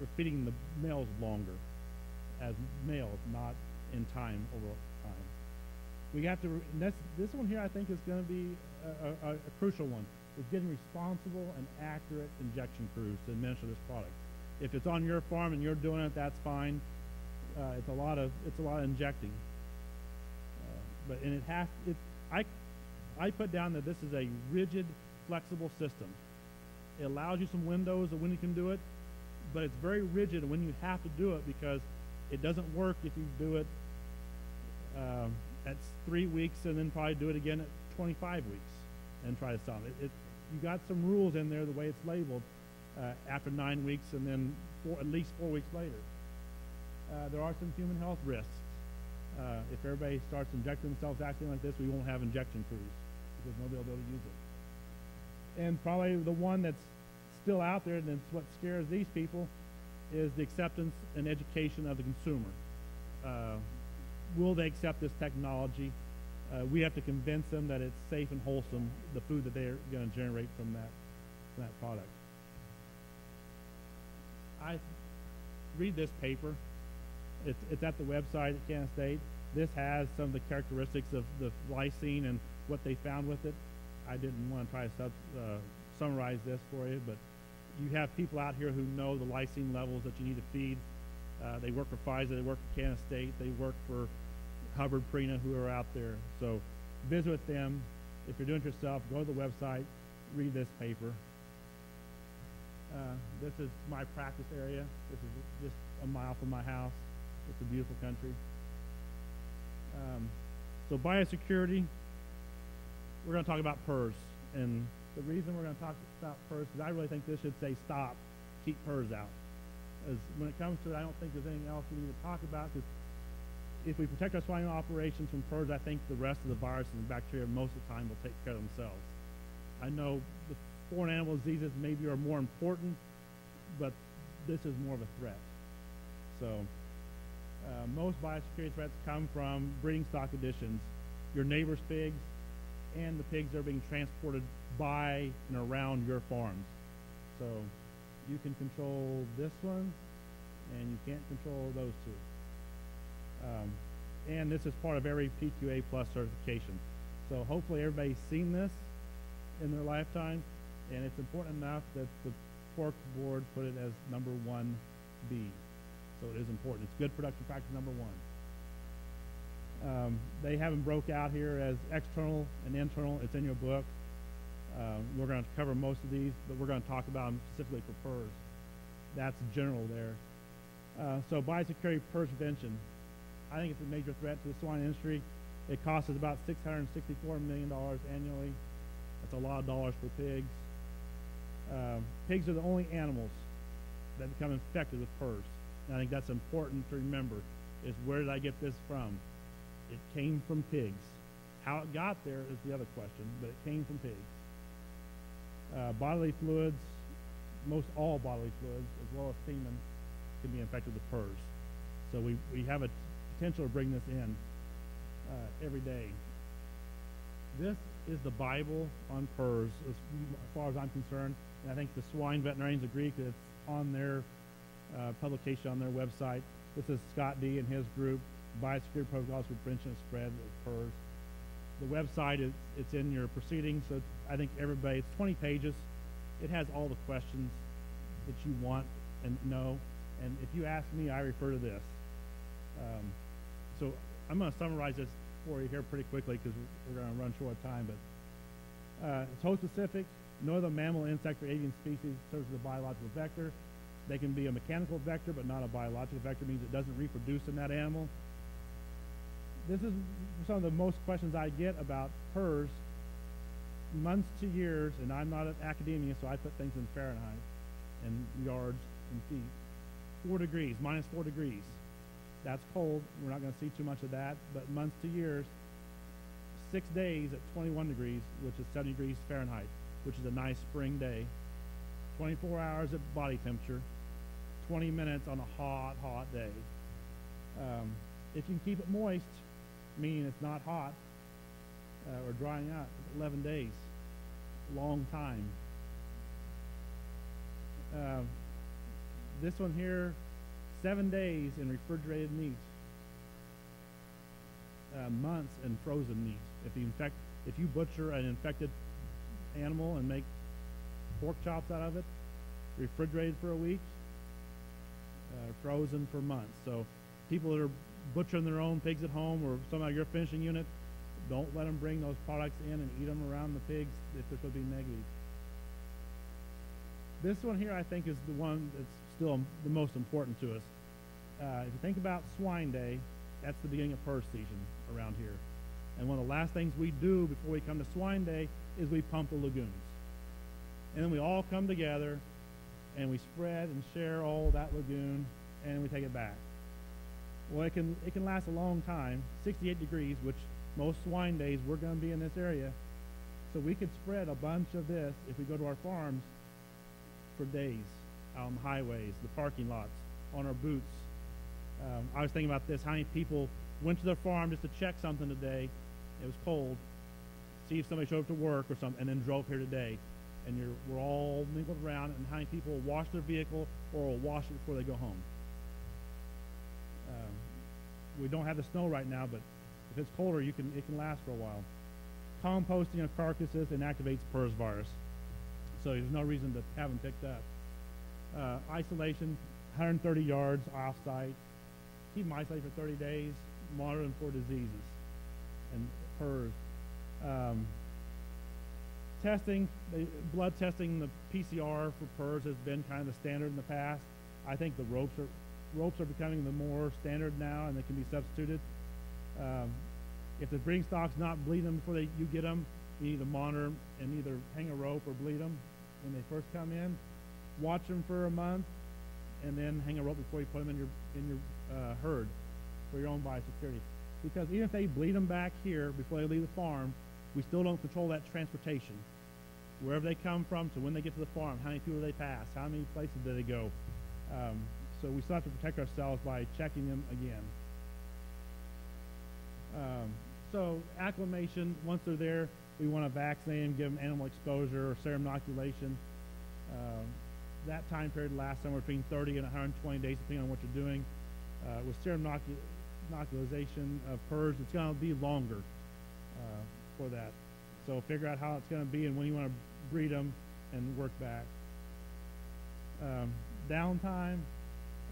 Speaker 2: We're feeding the males longer as males, not in time over time. We have to. This, this one here, I think, is going to be a, a, a crucial one is getting responsible and accurate injection crews to administer this product. If it's on your farm and you're doing it, that's fine. Uh, it's a lot of it's a lot of injecting. Uh, but and it has it. I I put down that this is a rigid, flexible system. It allows you some windows of when you can do it, but it's very rigid when you have to do it because it doesn't work if you do it um, at three weeks and then probably do it again at 25 weeks and try to stop it. it you got some rules in there the way it's labeled uh, after nine weeks and then four, at least four weeks later. Uh, there are some human health risks. Uh, if everybody starts injecting themselves acting like this, we won't have injection crews because nobody will be able to use it. And probably the one that's still out there, and it's what scares these people, is the acceptance and education of the consumer. Uh, will they accept this technology? uh, we have to convince them that it's safe and wholesome, the food that they're going to generate from that, from that product. I read this paper. It's, it's at the website at Kansas State. This has some of the characteristics of the lysine and what they found with it. I didn't want to try to sub, uh, summarize this for you, but you have people out here who know the lysine levels that you need to feed. Uh, they work for Pfizer, they work for Kansas State, they work for Hubbard Purina who are out there. So visit with them. If you're doing it yourself, go to the website, read this paper. Uh, this is my practice area. This is just a mile from my house. It's a beautiful country. Um, so biosecurity, we're going to talk about PRRS. And the reason we're going to talk about PRRS is I really think this should say stop, keep PRRS out. As when it comes to it, I don't think there's anything else we need to talk about because if we protect our swine operations from PRRS, I think the rest of the viruses and bacteria most of the time will take care of themselves. I know the foreign animal diseases maybe are more important, but this is more of a threat. So uh, most biosecurity threats come from breeding stock additions, your neighbor's pigs, and the pigs that are being transported by and around your farms. So you can control this one, and you can't control those two. Um, and this is part of every PQA Plus certification. So hopefully everybody's seen this in their lifetime, and it's important enough that the pork board put it as number 1B. So it is important. It's good production practice number one. Um, they have them broke out here as external and internal. It's in your book. Um, we're going to cover most of these, but we're going to talk about them specifically for PRRS. That's general there. Uh, so biosecurity PRRS prevention. I think it's a major threat to the swine industry. It costs us about $664 million annually. That's a lot of dollars for pigs. Um, pigs are the only animals that become infected with PRRS. And I think that's important to remember is where did I get this from? It came from pigs. How it got there is the other question, but it came from pigs. Uh, bodily fluids, most all bodily fluids, as well as semen, can be infected with PRRS. So we, we have a potential to bring this in uh, every day. This is the Bible on PRRS, as, as far as I'm concerned. And I think the swine veterinarians agree because it's on their uh, publication on their website. This is Scott Dee and his group, Biosecurity Protocols for Prevention of Spread of PRRS. The website is it's in your proceedings, so I think everybody it's 20 pages. It has all the questions that you want and know. And if you ask me, I refer to this. Um, so I'm going to summarize this for you here pretty quickly because we're going to run short of time. But uh, it's host specific. No other mammal, insect, or avian species serves as a biological vector. They can be a mechanical vector, but not a biological vector. Means it doesn't reproduce in that animal. This is some of the most questions I get about PRRS months to years, and I'm not an academia, so I put things in Fahrenheit and yards and feet. Four degrees, minus four degrees. That's cold. We're not going to see too much of that, but months to years, six days at 21 degrees, which is 70 degrees Fahrenheit, which is a nice spring day. 24 hours at body temperature, 20 minutes on a hot, hot day. Um, if you can keep it moist, meaning it's not hot uh, or drying out, 11 days, long time. Uh, this one here, seven days in refrigerated meat, uh, months in frozen meat. If you infect, if you butcher an infected animal and make pork chops out of it, refrigerated for a week, uh, frozen for months. So people that are butchering their own pigs at home or some of your finishing unit, don't let them bring those products in and eat them around the pigs if they're supposed to be negative. This one here, I think, is the one that's still the most important to us. Uh, if you think about Swine Day, that's the beginning of PRRS season around here. And one of the last things we do before we come to Swine Day is we pump the lagoons. And then we all come together and we spread and share all that lagoon and we take it back. Well, it can, it can last a long time, 68 degrees, which most swine days we're going to be in this area. So we could spread a bunch of this if we go to our farms for days out on the highways, the parking lots, on our boots. Um, I was thinking about this. How many people went to their farm just to check something today? It was cold. See if somebody showed up to work or something, and then drove here today. And you're, we're all mingled around. And how many people wash their vehicle or will wash it before they go home? Um, we don't have the snow right now, but if it's colder, you can it can last for a while. Composting of carcasses inactivates PRRS virus, so there's no reason to have them picked up. Uh, isolation, 130 yards off-site. Keep them isolated for 30 days. Monitor them for diseases and PRRS. Um, testing, the blood testing, the PCR for PRRS has been kind of the standard in the past. I think the ropes are ropes are becoming the more standard now, and they can be substituted. Um, if the breeding stock's not bleeding them before they, you get them, you need to monitor and either hang a rope or bleed them when they first come in. Watch them for a month, and then hang a rope before you put them in your in your uh, herd for your own biosecurity. Because even if they bleed them back here before they leave the farm, we still don't control that transportation. Wherever they come from to when they get to the farm, how many people they pass, how many places do they go. Um, so we still have to protect ourselves by checking them again. Um, so acclimation, once they're there, we want to vaccinate them, give them animal exposure or serum inoculation. Um, that time period lasts somewhere between 30 and 120 days, depending on what you're doing. Uh, with serum inocu- inoculation of PRRS, it's going to be longer uh, for that. So figure out how it's going to be and when you want to breed them and work back. Um, downtime,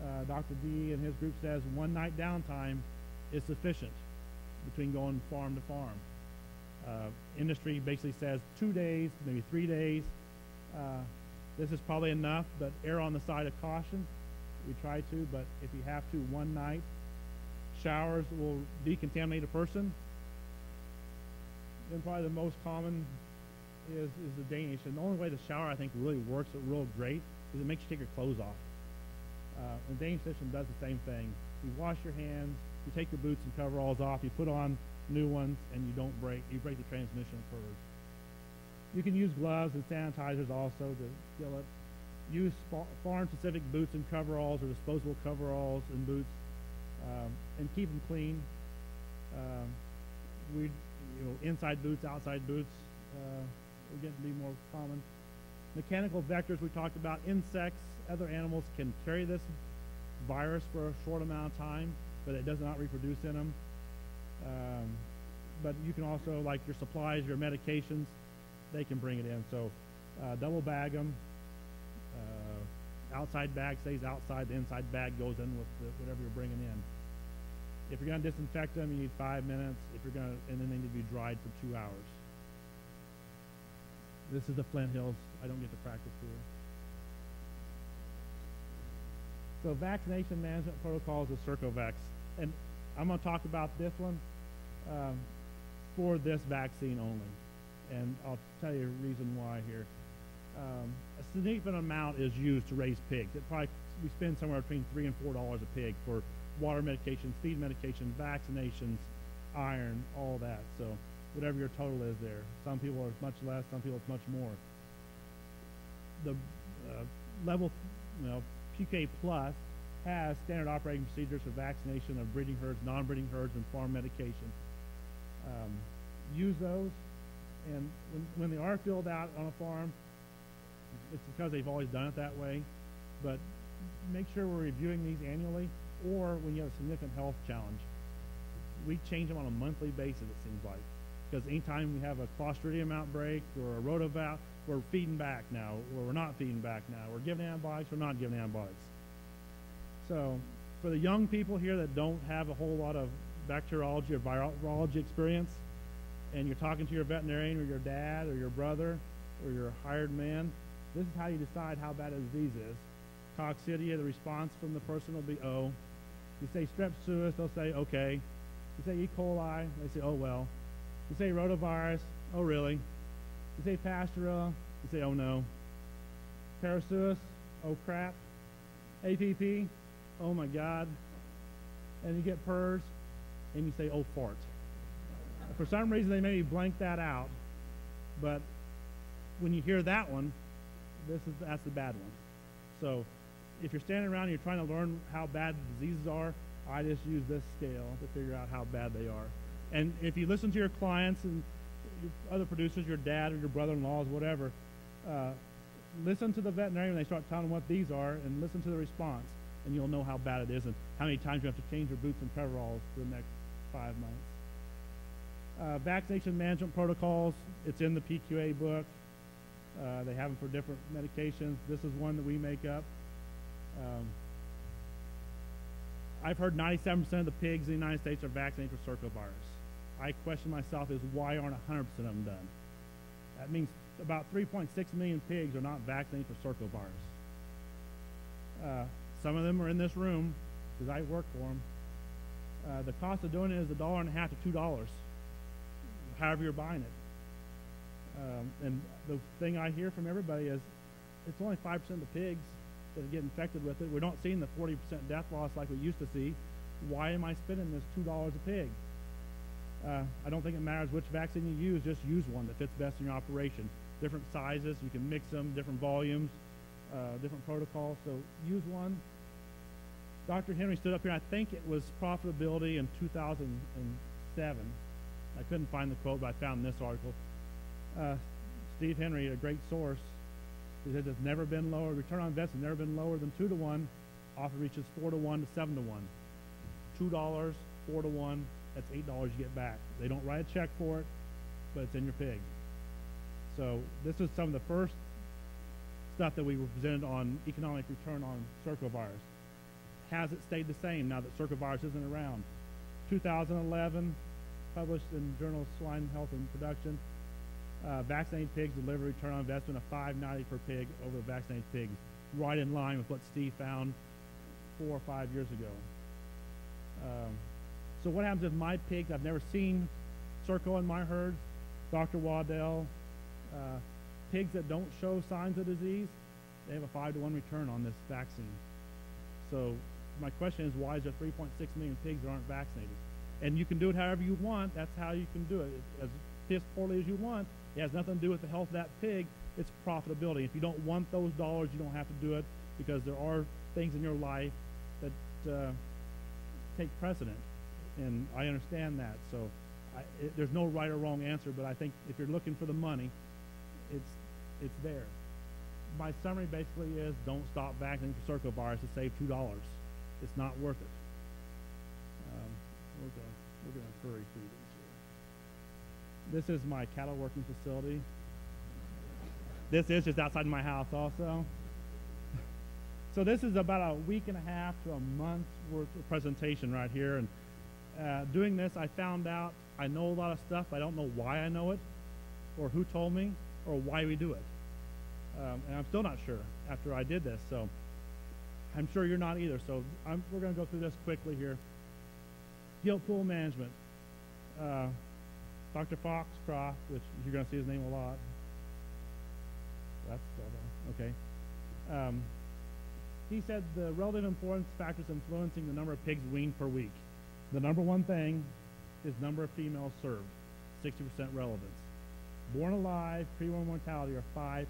Speaker 2: uh, Dr. Dee and his group says one night downtime is sufficient between going farm to farm. Uh, industry basically says two days, maybe three days. Uh, this is probably enough, but err on the side of caution. We try to, but if you have to, one night. Showers will decontaminate a person. Then probably the most common is, is the Danish, and the only way the shower I think really works it real great is it makes you take your clothes off. Uh, and the Danish system does the same thing. You wash your hands, you take your boots and coveralls off, you put on new ones, and you don't break, you break the transmission first. You can use gloves and sanitizers also to kill it. Use farm-specific boots and coveralls or disposable coveralls and boots, um, and keep them clean. Um, we, you know, inside boots, outside boots, uh, are getting to be more common. Mechanical vectors we talked about. Insects, other animals can carry this virus for a short amount of time, but it does not reproduce in them. Um, but you can also, like your supplies, your medications, they can bring it in. So uh, double bag them. Uh, outside bag stays outside. The inside bag goes in with the, whatever you're bringing in. If you're going to disinfect them, you need five minutes. If you're going to, and then they need to be dried for two hours. This is the Flint Hills. I don't get to practice here. So vaccination management protocols of Circovax. And I'm going to talk about this one um, for this vaccine only. And I'll tell you a reason why here. Um, a significant amount is used to raise pigs. It probably we spend somewhere between three and four dollars a pig for water medications, feed medications, vaccinations, iron, all that. So whatever your total is there. Some people are much less, some people it's much more. The uh, level, you know, PQA Plus has standard operating procedures for vaccination of breeding herds, non-breeding herds, and farm medication. Um, use those, and when, when they are filled out on a farm, it's because they've always done it that way, but make sure we're reviewing these annually, or when you have a significant health challenge. We change them on a monthly basis, it seems like because anytime we have a Clostridium outbreak or a rotavirus, we're feeding back now, or we're not feeding back now. We're giving antibiotics, we're not giving antibiotics. So for the young people here that don't have a whole lot of bacteriology or virology experience, and you're talking to your veterinarian or your dad or your brother or your hired man, this is how you decide how bad a disease is. Coccidia, the response from the person will be, oh. You say strep suis, they'll say, okay. You say E. coli, they say, oh well. You say rotavirus, oh really? You say Pasteurella, you say oh no. Parasuis, oh crap. APP, oh my god. And you get PRRS, and you say oh fart. For some reason they maybe blank that out, but when you hear that one, this is that's the bad one. So if you're standing around and you're trying to learn how bad the diseases are, I just use this scale to figure out how bad they are. And if you listen to your clients and your other producers, your dad or your brother-in-laws, whatever, uh, listen to the veterinarian when they start telling what these are, and listen to the response, and you'll know how bad it is and how many times you have to change your boots and coveralls for the next five months. Uh, vaccination management protocols, it's in the PQA book. Uh, they have them for different medications. This is one that we make up. Um, I've heard 97% of the pigs in the United States are vaccinated for circovirus. I question myself is why aren't 100% of them done? That means about 3.6 million pigs are not vaccinated for circovirus. Uh, some of them are in this room because I work for them. Uh, the cost of doing it is a dollar and a half to two dollars, however you're buying it. Um, and the thing I hear from everybody is it's only 5% of the pigs that get infected with it. We're not seeing the 40% death loss like we used to see. Why am I spending this $2 a pig? Uh, I don't think it matters which vaccine you use, just use one that fits best in your operation. Different sizes, you can mix them, different volumes, uh, different protocols, so use one. Dr. Henry stood up here, I think it was profitability in 2007. I couldn't find the quote, but I found this article. Uh, Steve Henry, a great source, he says it's never been lower. Return on investment never been lower than two to one. Offer reaches four to one to seven to one. Two dollars, four to one. That's eight dollars you get back. They don't write a check for it, but it's in your pig. So this is some of the first stuff that we presented on economic return on circovirus. Has it stayed the same now that circovirus isn't around? 2011, published in Journal of Swine Health and Production, uh, vaccinated pigs deliver return on investment of 590 per pig over vaccinated pigs, right in line with what Steve found four or five years ago. Um, so what happens if my pigs, I've never seen Circo in my herd, Dr. Waddell Uh, pigs that don't show signs of disease, they have a five to one return on this vaccine. So my question is, why is there 3.6 million pigs that aren't vaccinated? And you can do it however you want. That's how you can do it. As poorly as you want. It has nothing to do with the health of that pig. It's profitability. If you don't want those dollars, you don't have to do it because there are things in your life that uh, take precedent. And I understand that. So I, it, there's no right or wrong answer, but I think if you're looking for the money, it's, it's there. My summary basically is don't stop vaccinating for circovirus to save $2. It's not worth it. Um, we're going we're gonna hurry through this. This is my cattle working facility. This is just outside my house also. so this is about a week and a half to a month worth of presentation right here. And uh, doing this, I found out I know a lot of stuff. I don't know why I know it, or who told me, or why we do it. Um, and I'm still not sure after I did this. So I'm sure you're not either. So I'm, we're going to go through this quickly here. Gilt pool management. Uh, Dr. Foxcroft, which you're going to see his name a lot. That's okay. Um, he said the relative importance factors influencing the number of pigs weaned per week. The number one thing is number of females served, 60% relevance. Born alive, preborn mortality are 5%.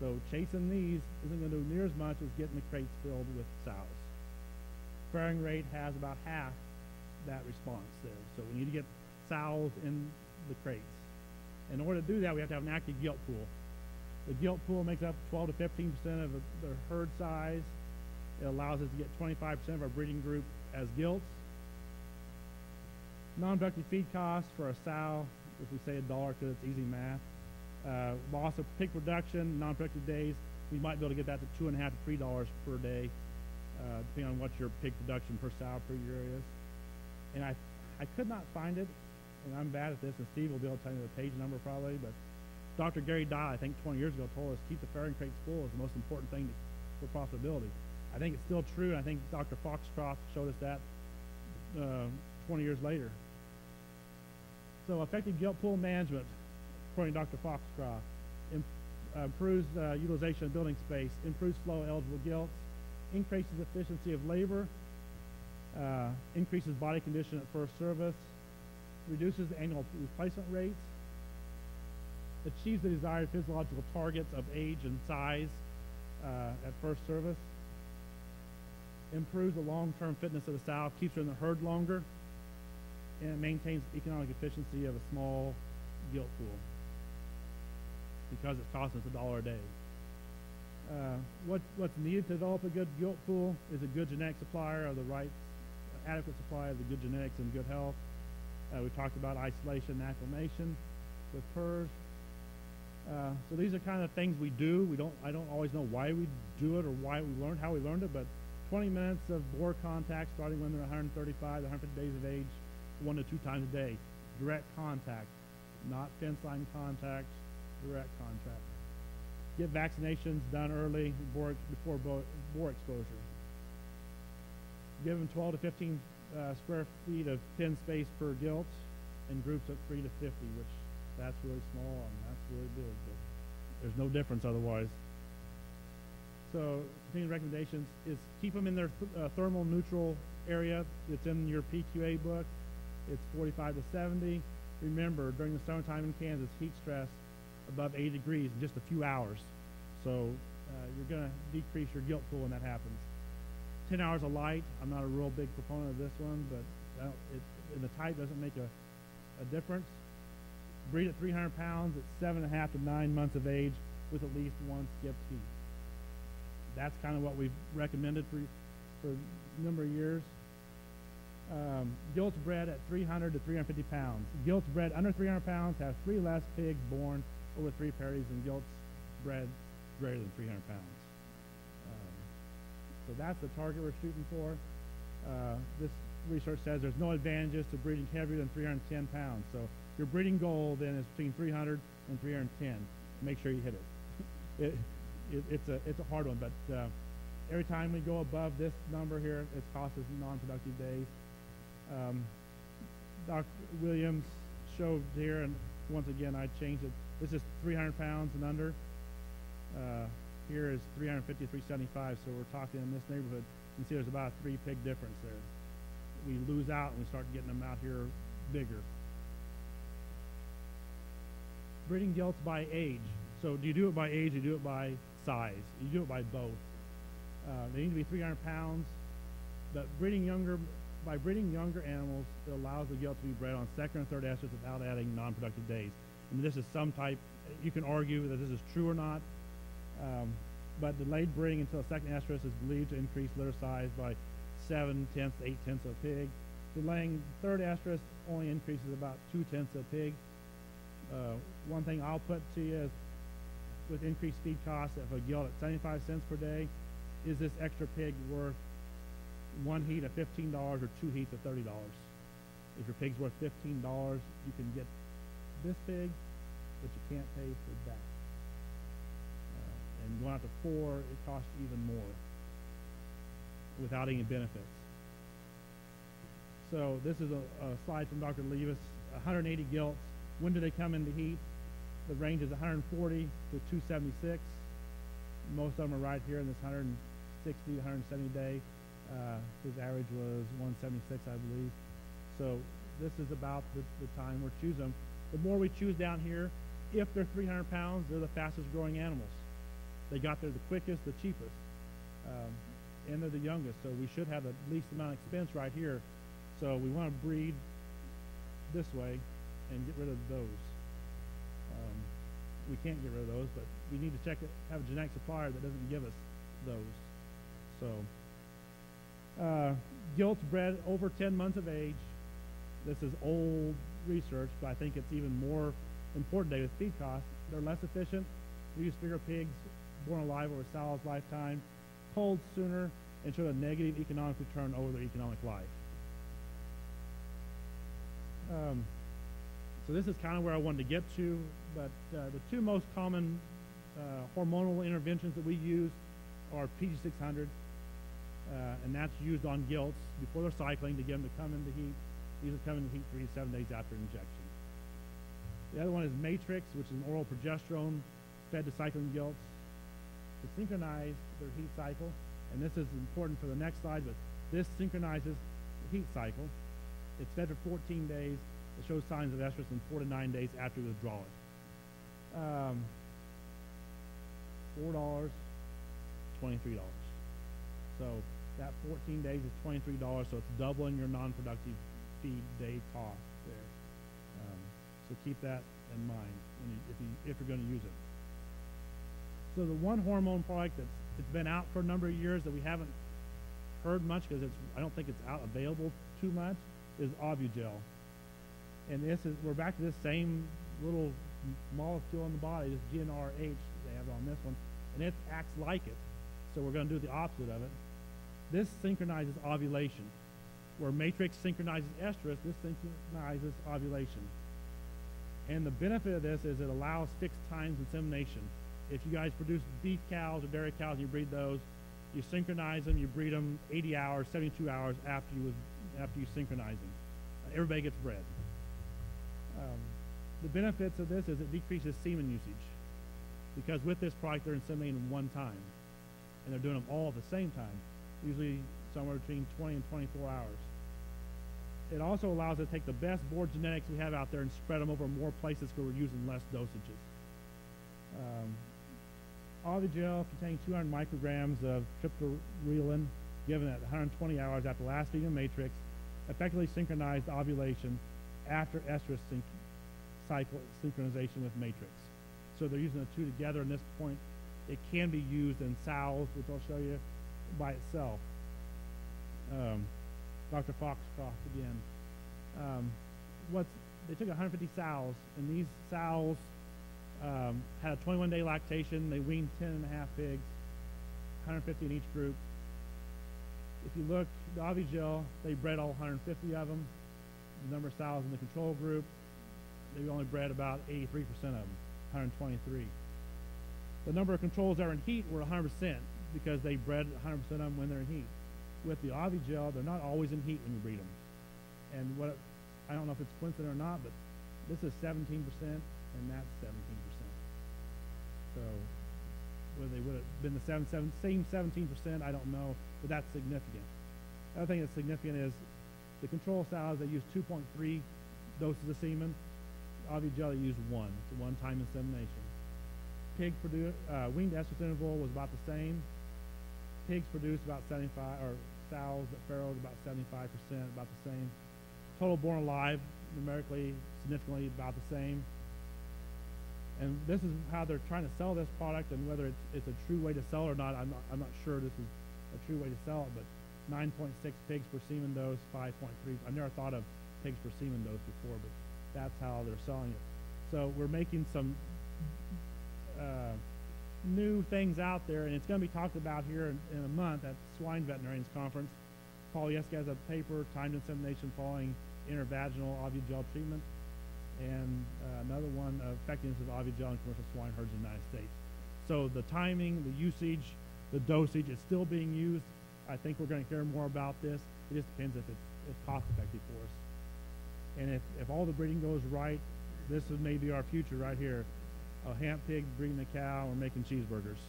Speaker 2: So chasing these isn't going to do near as much as getting the crates filled with sows. Farrowing rate has about half that response there. So we need to get sows in the crates. In order to do that, we have to have an active gilt pool. The gilt pool makes up 12 to 15 percent of the herd size. It allows us to get 25 percent of our breeding group as gilts. Non-productive feed costs for a sow, if we say a dollar because it's easy math. Uh, loss of pig production, non-productive days, we might be able to get that to two and a half to three dollars per day, uh, depending on what your pig production per sow per year is. And I, I could not find it, and I'm bad at this, and Steve will be able to tell you the page number probably, but Dr. Gary Dial, I think 20 years ago, told us keep the farrowing crates full is the most important thing to, for profitability. I think it's still true, and I think Dr. Foxcroft showed us that uh, 20 years later. So effective gilt pool management, according to Dr. Foxcroft, imp uh, improves uh, utilization of building space, improves flow of eligible gilts, increases efficiency of labor, uh, increases body condition at first service, reduces the annual replacement rates, achieves the desired physiological targets of age and size uh, at first service, improves the long-term fitness of the sow, keeps her in the herd longer, and maintains economic efficiency of a small gilt pool because it's costing us a dollar a day. Uh, what, what's needed to develop a good gilt pool is a good genetic supplier of the right, adequate supply of the good genetics and good health. Uh, we talked about isolation and acclimation with PRRS. Uh, so these are kind of things we do. We don't, I don't always know why we do it or why we learned, how we learned it, but 20 minutes of boar contact starting when they're 135 150 days of age, one to two times a day. Direct contact, not fence line contact, direct contact. Get vaccinations done early before boar exposure. Give them 12 to 15 uh, square feet of pen space per gilt in groups of 3 to 50, which that's really small and that's really big, but there's no difference otherwise. So continuing recommendations is keep them in their th uh, thermal neutral area. It's in your PQA book. It's 45 to 70. Remember, during the summertime in Kansas, heat stress above 80 degrees in just a few hours. So uh, you're going to decrease your gilt pool when that happens. 10 hours of light. I'm not a real big proponent of this one, but it, the type doesn't make a, a difference. Breed at 300 pounds at seven and a half to nine months of age with at least one skipped heat. That's kind of what we've recommended for, for a number of years. Um, gilts bred at 300 to 350 pounds. Gilts bred under 300 pounds have three less pigs born over three parities than gilts bred greater than 300 pounds. So that's the target we're shooting for. Uh, this research says there's no advantages to breeding heavier than 310 pounds. So your breeding goal then is between 300 and 310. Make sure you hit it. it, it it's a it's a hard one, but uh, every time we go above this number here, it costs us non-productive days. Um, Dr. Williams showed here, and once again I changed it This is 300 pounds and under. Uh, here is 350, 375, so we're talking in this neighborhood. You can see there's about a three pig difference there. We lose out and we start getting them out here bigger. Breeding gilts by age. So do you do it by age? You do it by size. You do it by both. Uh, they need to be 300 pounds. But breeding younger, by breeding younger animals, it allows the gilt to be bred on second or third estrus without adding non-productive days. And this is some type. You can argue that this is true or not. Um, but delayed breeding until second estrus is believed to increase litter size by seven tenths, eight tenths of a pig. Delaying third estrus only increases about two tenths of a pig. Uh, one thing I'll put to you is with increased feed costs, of a gilt at 75 cents per day, is this extra pig worth one heat at $15 or two heats at $30? If your pig's worth $15, you can get this pig, but you can't pay for that. And going out to four, it costs even more without any benefits. So this is a, a slide from Dr. Levis, 180 gilts. When do they come into heat? The range is 140 to 276. Most of them are right here in this 160, 170 day. Uh, his average was 176, I believe. So this is about the, the time we're choosing them. The more we choose down here, if they're 300 pounds, they're the fastest growing animals. They got there the quickest, the cheapest, um, and they're the youngest. So we should have the least amount of expense right here. So we want to breed this way and get rid of those. Um, we can't get rid of those, but we need to check it, have a genetic supplier that doesn't give us those. So, uh, gilts bred over 10 months of age. This is old research, but I think it's even more important today with feed costs. They're less efficient. We use bigger pigs born alive over Sal's lifetime, culled sooner, and showed a negative economic return over their economic life. Um, so this is kind of where I wanted to get to, but uh, the two most common uh, hormonal interventions that we use are PG600, uh, and that's used on gilts before they're cycling to get them to come into heat. These will come into heat three to seven days after injection. The other one is Matrix, which is an oral progesterone fed to cycling gilts to synchronize their heat cycle. And this is important for the next slide, but this synchronizes the heat cycle. It's fed for 14 days. It shows signs of estrus in four to nine days after you withdraw it. Um, four dollars, twenty-three dollars. So that 14 days is twenty-three dollars. So it's doubling your non-productive feed day cost there. Um, so keep that in mind you, if you if you're going to use it. So the one hormone product that's it's been out for a number of years that we haven't heard much because it's I don't think it's out available too much is Ovugel. And this is we're back to this same little molecule in the body, this GnRH they have on this one, and it acts like it. So we're going to do the opposite of it. This synchronizes ovulation. Where matrix synchronizes estrus, this synchronizes ovulation. And the benefit of this is it allows fixed times insemination. If you guys produce beef cows or dairy cows and you breed those, you synchronize them, you breed them 80 hours, 72 hours after you after you synchronize them. Everybody gets bred. Um, the benefits of this is it decreases semen usage because with this product they're inseminating one time and they're doing them all at the same time, usually somewhere between 20 and 24 hours. It also allows us to take the best board genetics we have out there and spread them over more places where we're using less dosages. Um, Ovugel contains 200 micrograms of triptorelin given at 120 hours after last feeding matrix, effectively synchronized ovulation after estrus sync cycle synchronization with matrix. So they're using the two together. In this point, it can be used in sows, which I'll show you by itself. Um, Dr. Foxcroft again. Um, what's they took 150 sows, and these sows um, had a 21 day lactation. They weaned 10 and a half pigs, 150 in each group. If you look, the Ovugel, they bred all 150 of them. The number of sows in the control group, they only bred about 83% of them, 123. The number of controls that are in heat were 100% because they bred 100% of them when they're in heat. With the Ovugel, they're not always in heat when you breed them. And what I don't know if it's coincident or not, but this is 17% and that's 17%. So whether they would have been the seven, seven, same seventeen percent, I don't know, but that's significant. The other thing that's significant is the control sows, they used two point three doses of semen. Ovugel used one. It's a one-time insemination. Pig produ uh, weaned interval was about the same. Pigs produced about seventy-five, or sows that farrowed about seventy-five percent, about the same. Total born alive, numerically, significantly about the same. And this is how they're trying to sell this product, and whether it's, it's a true way to sell or not, I'm not, I'm not sure this is a true way to sell it, but nine point six pigs per semen dose, five point three, I've never thought of pigs per semen dose before, but that's how they're selling it. So we're making some, uh, new things out there, and it's gonna be talked about here in, in a month at the Swine Veterinarians Conference. Paul Yeske has a paper, timed insemination following intravaginal ovugel treatment, and uh, another one, uh, effectiveness of ovugel in commercial swine herds in the United States. So the timing, the usage, the dosage is still being used. I think we're gonna hear more about this. It just depends if it's, it's cost effective for us. And if, if all the breeding goes right, this is maybe our future right here. A hamp pig breeding a cow and making cheeseburgers.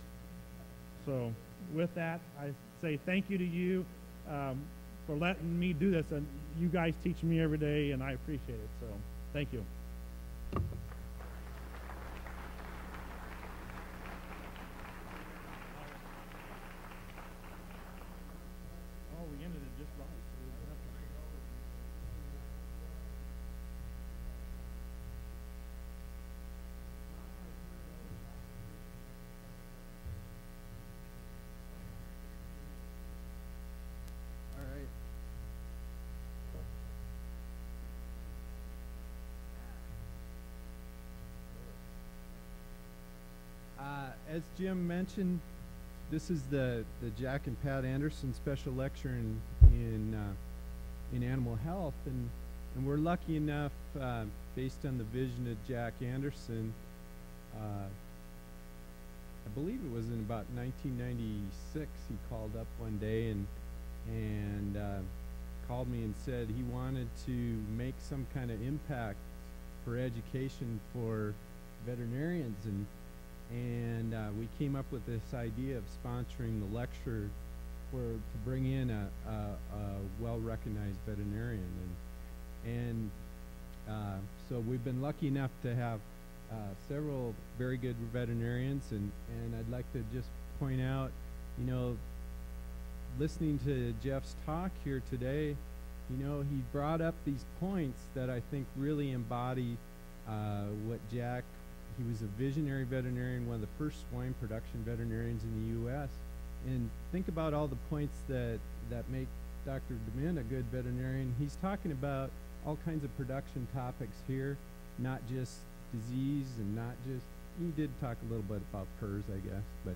Speaker 2: So with that, I say thank you to you um, for letting me do this. And you guys teach me every day, and I appreciate it. So thank you. Oh, we ended it just right. so we don't have to-
Speaker 3: All right. Uh, as Jim mentioned, this is the, the Jack and Pat Anderson special lecture in in uh, in animal health, and and we're lucky enough, uh, based on the vision of Jack Anderson. Uh, I believe it was in about 1996. He called up one day and and uh, called me and said he wanted to make some kind of impact for education for veterinarians and and uh, we came up with this idea of sponsoring the lecture for to bring in a, a, a well-recognized veterinarian. And and uh, so we've been lucky enough to have uh, several very good veterinarians. And and I'd like to just point out you know listening to Jeff's talk here today, you know, he brought up these points that I think really embody uh, what Jack, he was a visionary veterinarian, one of the first swine production veterinarians in the U.S. And think about all the points that, that make Dr. Demint a good veterinarian. He's talking about all kinds of production topics here, not just disease and not just, he did talk a little bit about PRRS, I guess, but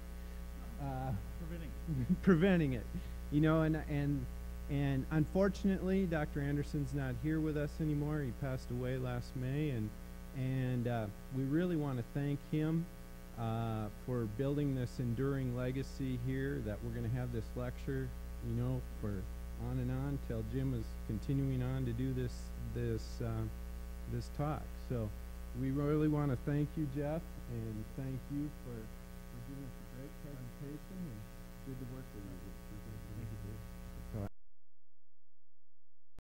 Speaker 3: uh,
Speaker 2: Preventing.
Speaker 3: preventing it. You know, and and and unfortunately, Dr. Anderson's not here with us anymore. He passed away last May, and and uh, we really want to thank him uh, for building this enduring legacy here. That we're going to have this lecture, you know, for on and on till Jim is continuing on to do this this uh, this talk. So we really want to thank you, Jeff, and thank you for, for giving us a great presentation and good to work